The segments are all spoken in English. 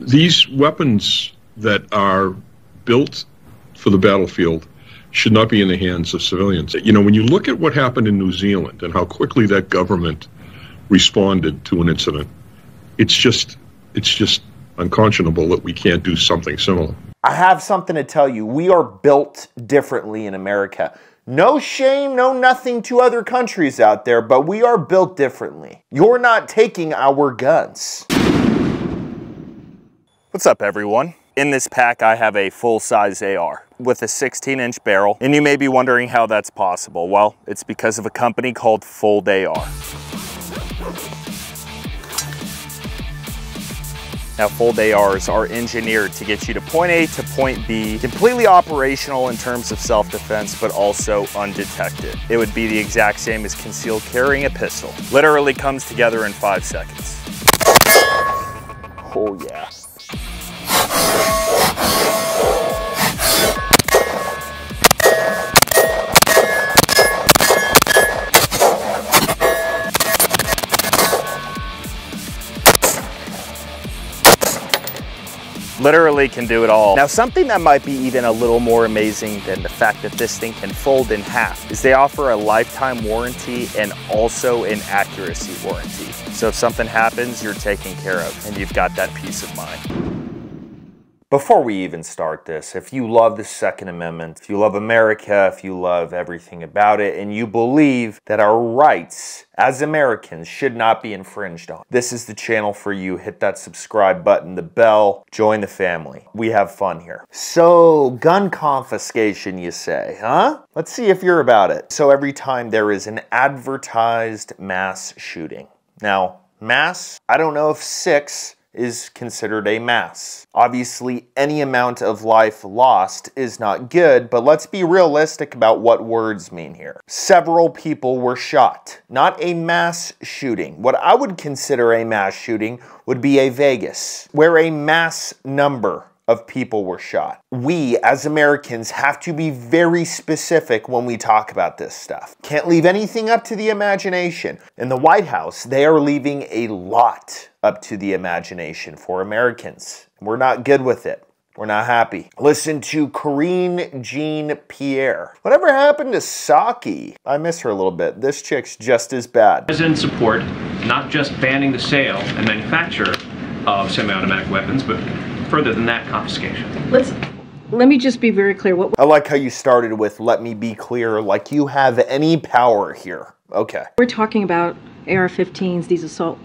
these weapons that are built for the battlefield should not be in the hands of civilians. You know, when you look at what happened in New Zealand and how quickly that government responded to an incident, it's just it's just unconscionable that we can't do something similar. I have something to tell you. We are built differently in America. No shame, no nothing to other countries out there, but we are built differently. You're not taking our guns. What's up, everyone? In this pack, I have a full-size AR with a 16-inch barrel, and you may be wondering how that's possible. Well, it's because of a company called Fold AR. Now, Fold ARs are engineered to get you to point A to point B, completely operational in terms of self-defense, but also undetected. It would be the exact same as concealed carrying a pistol. Literally comes together in five seconds. Oh yeah. Literally can do it all. Now something that might be even a little more amazing than the fact that this thing can fold in half is they offer a lifetime warranty and also an accuracy warranty. So if something happens, you're taken care of and you've got that peace of mind. Before we even start this, if you love the Second Amendment, if you love America, if you love everything about it, and you believe that our rights as Americans should not be infringed on, this is the channel for you. Hit that subscribe button, the bell, join the family. We have fun here. So, gun confiscation, you say, huh? Let's see if you're about it. So, every time there is an advertised mass shooting. Now, mass, I don't know if six is considered a mass. Obviously, any amount of life lost is not good, but let's be realistic about what words mean here. Several people were shot, not a mass shooting. What I would consider a mass shooting would be a Vegas, where a mass number of people were shot. We, as Americans, have to be very specific when we talk about this stuff. Can't leave anything up to the imagination. In the White House, they are leaving a lot up to the imagination for Americans. We're not good with it. We're not happy. Listen to Karine Jean Pierre. Whatever happened to Psaki? I miss her a little bit. This chick's just as bad. President support not just banning the sale and manufacture of semi-automatic weapons, but further than that, confiscation. Let's let me just be very clear. What I like how you started with let me be clear, like you have any power here. Okay. We're talking about AR-15s, these assault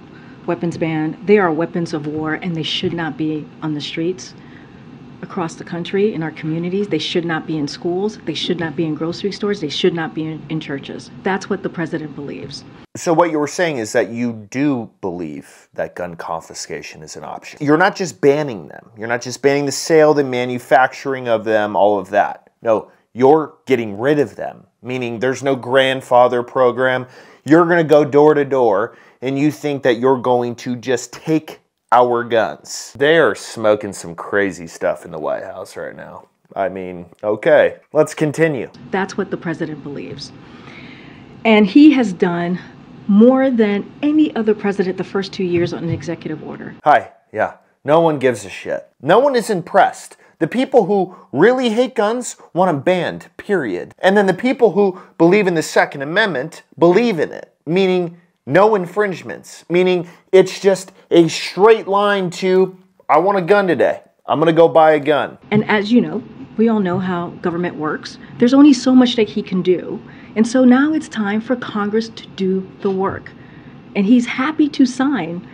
weapons ban. They are weapons of war and they should not be on the streets across the country in our communities. They should not be in schools. They should not be in grocery stores. They should not be in, in churches. That's what the president believes. So, what you were saying is that you do believe that gun confiscation is an option. You're not just banning them, you're not just banning the sale, the manufacturing of them, all of that. No, you're getting rid of them, meaning there's no grandfather program. You're going to go door to door and you think that you're going to just take our guns. They are smoking some crazy stuff in the White House right now. I mean, okay, let's continue. That's what the president believes. And he has done more than any other president the first two years on an executive order. Hi, yeah. No one gives a shit. No one is impressed. The people who really hate guns want them banned, period. And then the people who believe in the Second Amendment believe in it, meaning no infringements, meaning it's just a straight line to, I want a gun today. I'm going to go buy a gun. And as you know, we all know how government works. There's only so much that he can do. And so now it's time for Congress to do the work. And he's happy to sign.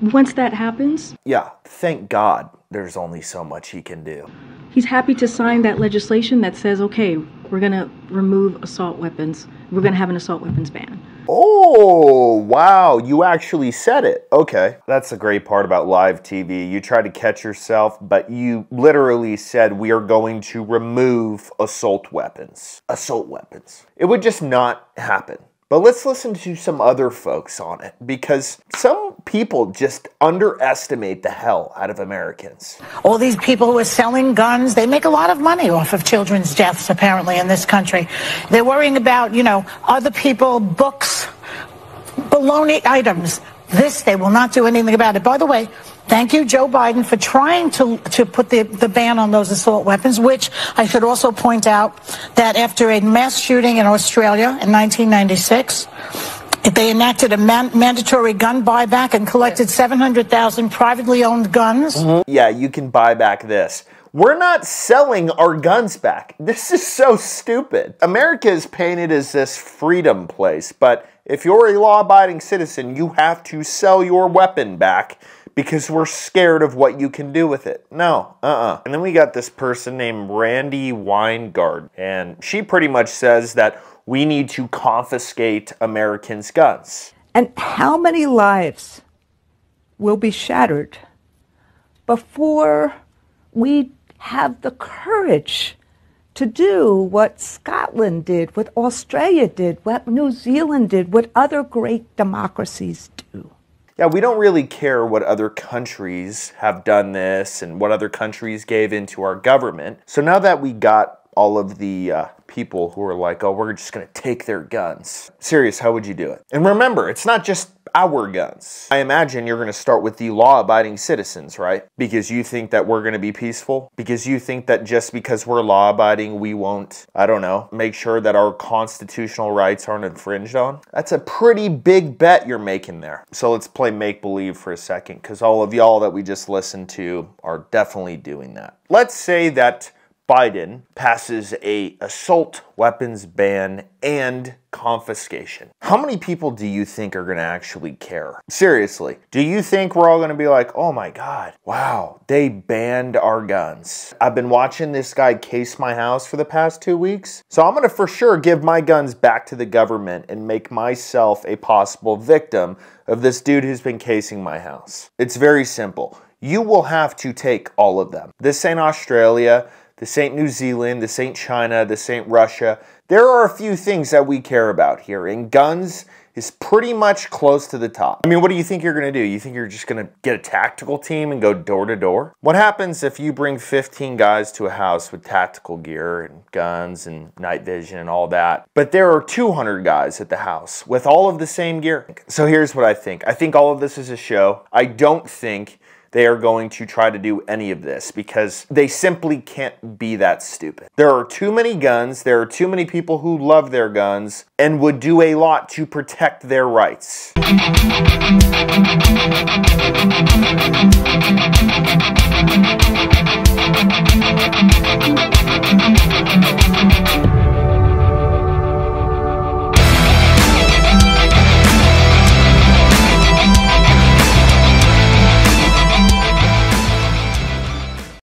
Once that happens, yeah, thank God there's only so much he can do. He's happy to sign that legislation that says, okay, we're going to remove assault weapons. We're going to have an assault weapons ban. Oh, wow, you actually said it. Okay. That's the great part about live TV. You try to catch yourself, but you literally said we are going to remove assault weapons. Assault weapons. It would just not happen. But let's listen to some other folks on it because some people just underestimate the hell out of Americans. All these people who are selling guns, they make a lot of money off of children's deaths, apparently, in this country. They're worrying about, you know, other people, books, baloney items. This, they will not do anything about it. By the way, Thank you, Joe Biden, for trying to, to put the, the ban on those assault weapons, which I should also point out that after a mass shooting in Australia in 1996, they enacted a man mandatory gun buyback and collected 700,000 privately owned guns. Mm -hmm. Yeah, you can buy back this. We're not selling our guns back. This is so stupid. America is painted as this freedom place, but if you're a law abiding citizen, you have to sell your weapon back because we're scared of what you can do with it. No, uh uh-uh. uh. And then we got this person named Randi Weingard, and she pretty much says that we need to confiscate Americans' guns. And how many lives will be shattered before we have the courage to do what Scotland did, what Australia did, what New Zealand did, what other great democracies do. Yeah, we don't really care what other countries have done this and what other countries gave into our government. So now that we got all of the uh, people who are like, oh, we're just to take their guns. Serious, how would you do it? And remember, it's not just our guns. I imagine you're going to start with the law abiding citizens, right? Because you think that we're going to be peaceful? Because you think that just because we're law abiding, we won't, I don't know, make sure that our constitutional rights aren't infringed on? That's a pretty big bet you're making there. So let's play make believe for a second because all of y'all that we just listened to are definitely doing that. Let's say that Biden passes a assault weapons ban and confiscation. How many people do you think are going to actually care? Seriously, do you think we're all going to be like, "Oh my god, wow, they banned our guns." I've been watching this guy case my house for the past 2 weeks. So I'm going to for sure give my guns back to the government and make myself a possible victim of this dude who's been casing my house. It's very simple. You will have to take all of them. This ain't Australia. This ain't New Zealand, this ain't China, this ain't Russia. There are a few things that we care about here, and guns is pretty much close to the top. I mean, what do you think you're gonna do? You think you're just gonna get a tactical team and go door to door? What happens if you bring 15 guys to a house with tactical gear and guns and night vision and all that, but there are 200 guys at the house with all of the same gear? So here's what I think. I think all of this is a show. I don't think they are going to try to do any of this because they simply can't be that stupid. There are too many guns, there are too many people who love their guns and would do a lot to protect their rights.